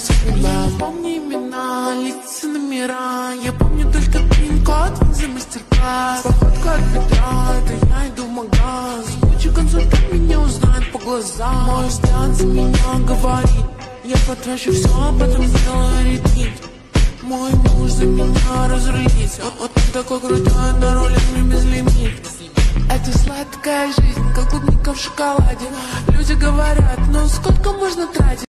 судьба Помни имена, лица, номера. Я помню только пин-код за мастер-класс. Походка от бедра, это я иду в магаз. Куча консультант меня узнает по глазам. Мой взгляд за меня говорит. Я потрачу все, а потом сделаю ретвит. Мой муж за меня разрулится Вот он такой крутой, на роли мне безлимит Это сладкая жизнь, как клубника в шоколаде. Люди говорят, ну сколько можно тратить?